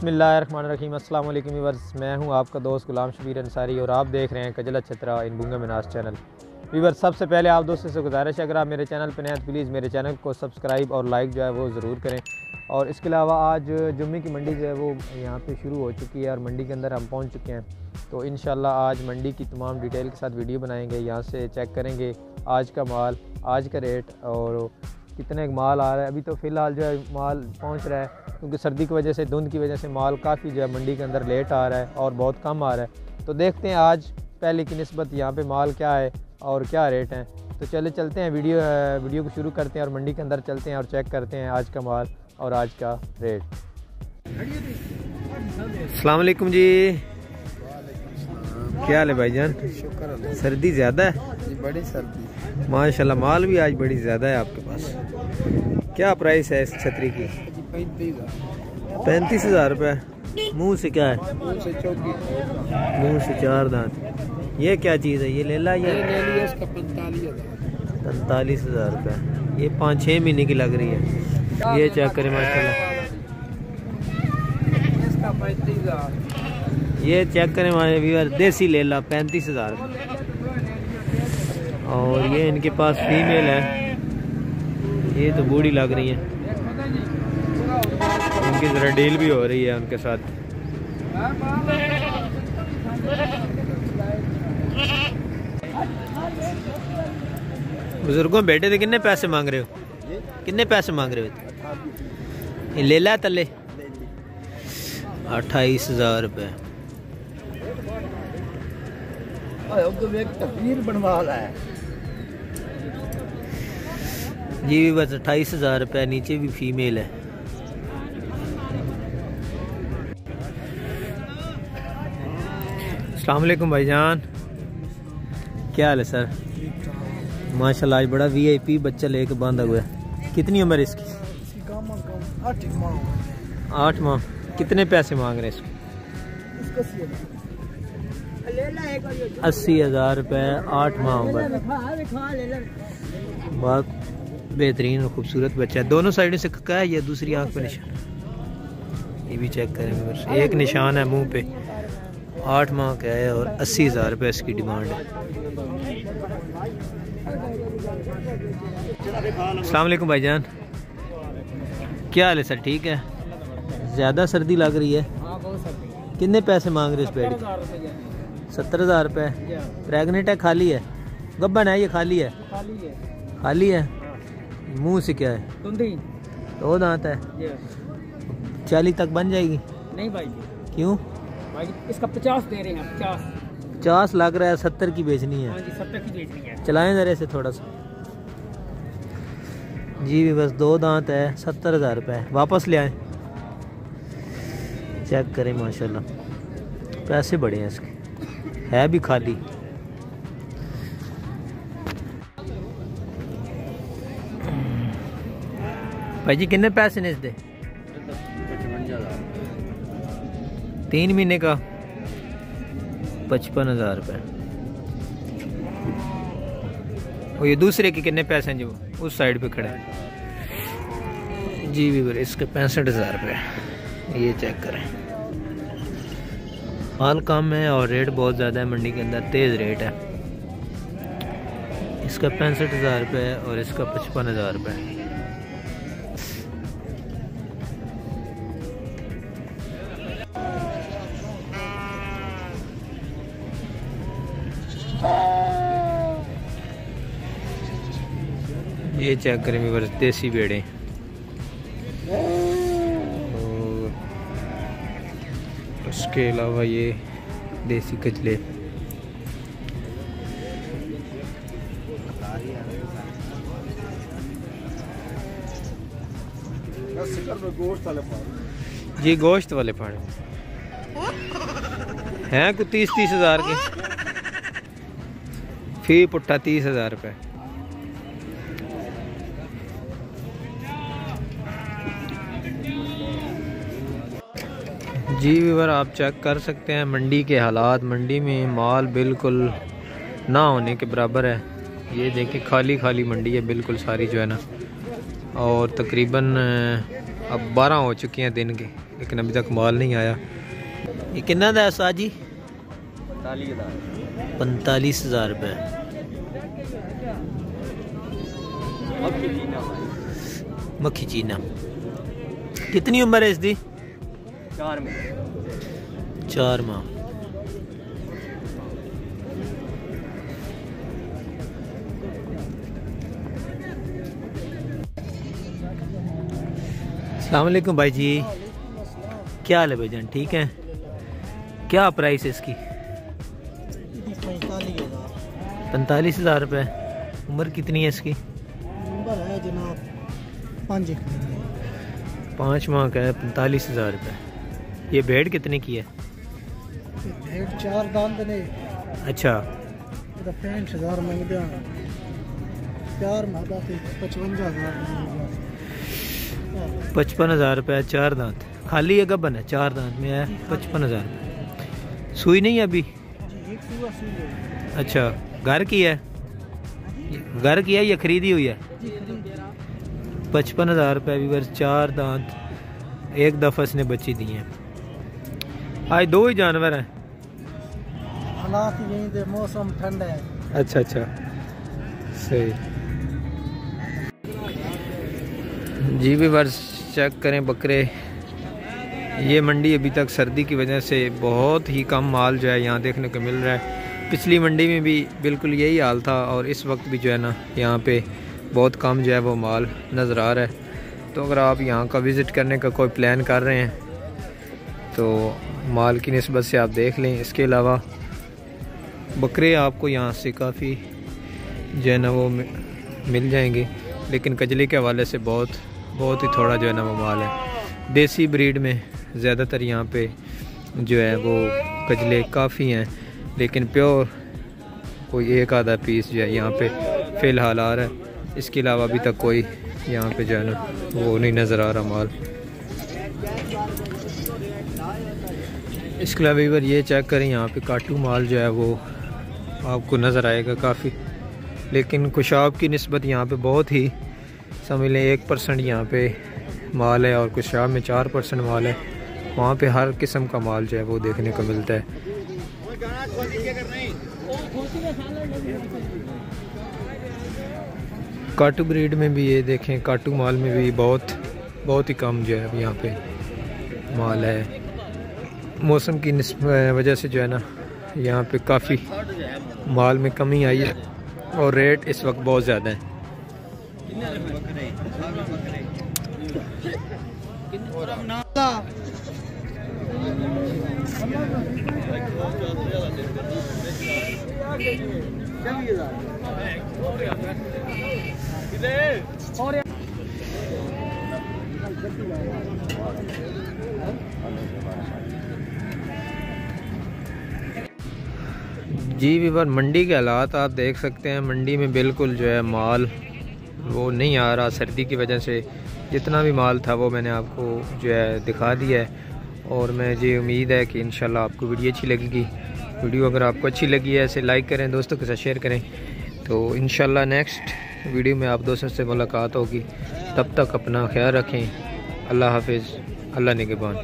बिसमीम अल्लाम वीवर्स मैं हूँ आपका दोस्त गुलाम शबीर अंसारी और आप देख रहे हैं कजला छतरा इन बुंगा मिनास चैनल। वीवर सबसे पहले आप दोस्तों से गुजारिश है, अगर आप मेरे चैनल पर नए तो प्लीज़ मेरे चैनल को सब्सक्राइब और लाइक जो है वो ज़रूर करें। और इसके अलावा आज जुम्मे की मंडी जो है वो यहाँ पे शुरू हो चुकी है और मंडी के अंदर हम पहुँच चुके हैं। तो इन आज मंडी की तमाम डिटेल के साथ वीडियो बनाएँगे, यहाँ से चेक करेंगे आज का माल, आज का रेट और कितने माल आ रहा है। अभी तो फ़िलहाल जो है माल पहुँच रहा है क्योंकि सर्दी की वजह से धुंध की वजह से माल काफ़ी जो है मंडी के अंदर लेट आ रहा है और बहुत कम आ रहा है। तो देखते हैं आज पहले की नस्बत यहाँ पे माल क्या है और क्या रेट हैं। तो चले चलते हैं वीडियो वीडियो को शुरू करते हैं और मंडी के अंदर चलते हैं और चेक करते हैं आज का माल और आज का रेट। अलकुम जी। क्या हाल है भाई भाईजान सर्दी ज़्यादा है? बड़ी सर्दी। माशाल्लाह माल भी आज बड़ी ज़्यादा है आपके पास। क्या प्राइस है इस छतरी की? पैंतीस हज़ार रुपये मुँह से क्या है? मुँह से चार दांत। ये क्या चीज़ है? ये ले ला ये। पैंतालीस हज़ार रुपये ये पाँच छः महीने की लग रही है। ये चेक करें, माशाल्लाह। ये चेक करें हमारे व्यूअर देसी ले ला, पैंतीस हज़ार। और ये इनके पास फीमेल है। ये तो बूढ़ी लग रही है। उनकी ज़रा डील भी हो रही है उनके साथ। बुज़ुर्गों, बेटे थे किन्ने पैसे मांग रहे हो? किन्ने पैसे मांग रहे हो? ये ले ला तले। अट्ठाईस हज़ार रुपये जी भी बस अट्ठाईस हज़ार रुपये नीचे भी फीमेल है अलकुम भाईजान क्या हाल है सर माशाल्लाह आज बड़ा वीआईपी बच्चा लेके बांधा हुआ है कितनी उम्र इसकी आठ माह कितने पैसे मांग रहे हैं इसके अस्सी हज़ार रुपये आठ माह उम्र बेहतरीन और खूबसूरत बच्चा है। दोनों साइडों से कक्का है या दूसरी आँख पे निशान। ये भी चेक करें एक निशान है मुँह पे। आठ माह का है और अस्सी हज़ार रुपये इसकी डिमांड है। अलकुम भाईजान क्या हाल है सर? ठीक है? ज़्यादा सर्दी लग रही है? कितने पैसे मांग रहे इस पेड़ की? सत्तर हज़ार रुपये प्रेगनेंट है खाली है? गब्बन है ये खाली है। खाली है? मुँह से क्या है? दो दांत है। चालीस तक बन जाएगी। नहीं भाई। क्यों? भाई इसका पचास दे रहे हैं पचास। पचास लाख रहा है सत्तर की बेचनी है। हाँ सत्तर की बेचनी है। चलाएँ जरा से थोड़ा सा। जी भी बस दो दांत है सत्तर हज़ार रुपये वापस ले आए। चेक करें माशाल्लाह। पैसे बड़े हैं इसके। है भी खाली। भाई जी, कितने पैसे ने इस दे तीन महीने का। पचपन हज़ार रुपये और ये दूसरे के कितने पैसे हैं जो उस साइड पे खड़े। हैं जी भी इसके पैंसठ हज़ार रुपये ये चेक करें। माल कम है और रेट बहुत ज़्यादा है, मंडी के अंदर तेज़ रेट है। इसका पैंसठ हज़ार रुपये और इसका पचपन हज़ार रुपये ये चेक करें मेरे देसी बेड़े उसके अलावा ये देसी कचले ये गोश्त वाले पाने हैं कुछ तीस तीस हज़ार के? फ़ी पुट्ठा तीस हज़ार रुपये जी वीवर आप चेक कर सकते हैं मंडी के हालात। मंडी में माल बिल्कुल ना होने के बराबर है। ये देखिए खाली खाली मंडी है बिल्कुल सारी जो है ना। और तकरीबन अब बारह हो चुकी हैं दिन के लेकिन अभी तक माल नहीं आया। ये कितना था साज जी? पैंतालीस हज़ार। रुपये मक्खी चीना कितनी उम्र है इसकी? चार में। चार माह। अलैक्म भाई जी। क्या हाल है भाईजान ठीक है? क्या प्राइस है इसकी? पैंतालीस हज़ार। रुपये उम्र कितनी है इसकी? जनाब पाँच पाँच माह का है पैंतालीस हज़ार रुपये ये बेड कितने की है? चार बने अच्छा। तो पैंठ हज़ार मंग दिया। चार माह तो पचवंजा हज़ार पचपन हज़ार रुपये चार दांत। खाली है गबन है चार दांत में है पचपन हज़ार सुई नहीं अभी? अच्छा घर की है? हाँ घर की है या खरीदी हुई है? पचपन हज़ार रुपये भी बस चार दांत एक दफ़ा इसने बची दी हैं। आज दो ही जानवर हैं। हालात यहीं मौसम ठंड है। अच्छा अच्छा। सही। जी भी बस चेक करें बकरे। ये मंडी अभी तक सर्दी की वजह से बहुत ही कम माल जो है यहाँ देखने को मिल रहा है। पिछली मंडी में भी बिल्कुल यही हाल था और इस वक्त भी जो है ना यहाँ पे बहुत कम जो है वो माल नज़र आ रहा है। तो अगर आप यहाँ का विज़िट करने का कोई प्लान कर रहे हैं तो माल की नस्बत से आप देख लें। इसके अलावा बकरे आपको यहाँ से काफ़ी जो है ना वो मिल जाएँगे। लेकिन कजली के हवाले से बहुत बहुत ही थोड़ा जो है ना वो माल है। देसी ब्रीड में ज़्यादातर यहाँ पे जो है वो कजले काफ़ी हैं। लेकिन प्योर कोई एक आधा पीस जो है यहाँ पे फ़िलहाल आ रहा है। इसके अलावा अभी तक कोई यहाँ पे जो है ना, वो नहीं नज़र आ रहा माल। इसके अलावा अगर ये चेक करें, यहाँ पे काटू माल जो है वो आपको नज़र आएगा काफ़ी। लेकिन कुशाब की नस्बत यहाँ पे बहुत ही, समझ लें, एक परसेंट यहाँ पे माल है और कुशाब में चार परसेंट माल है। वहाँ पे हर किस्म का माल जो है वो देखने को मिलता है। काटू ब्रीड में भी ये देखें काटू माल में भी बहुत बहुत ही कम जो है अब यहाँ पे माल है। मौसम की वजह से जो है ना, यहाँ पे काफ़ी माल में कमी आई है और रेट इस वक्त बहुत ज़्यादा है। जी, विवर मंडी के हालात आप देख सकते हैं। मंडी में बिल्कुल जो है माल वो नहीं आ रहा। सर्दी की वजह से जितना भी माल था वो मैंने आपको जो है दिखा दिया है। और मैं ये उम्मीद है कि इन आपको वीडियो अच्छी लगेगी। वीडियो अगर आपको अच्छी लगी है, ऐसे लाइक करें, दोस्तों के साथ शेयर करें। तो इन नेक्स्ट वीडियो में आप दोस्तों से मुलाकात होगी। तब तक अपना ख्याल रखें। अल्लाह हाफिज़। अल्लाह निगबान